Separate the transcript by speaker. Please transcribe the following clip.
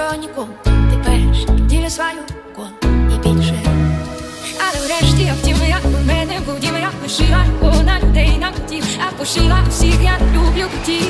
Speaker 1: що нікому, Тепер ділю свою кон і більше. Але врешті я втім, як у мене будів, я лишила його на людей на котів, а пошила всіх, я люблю котів.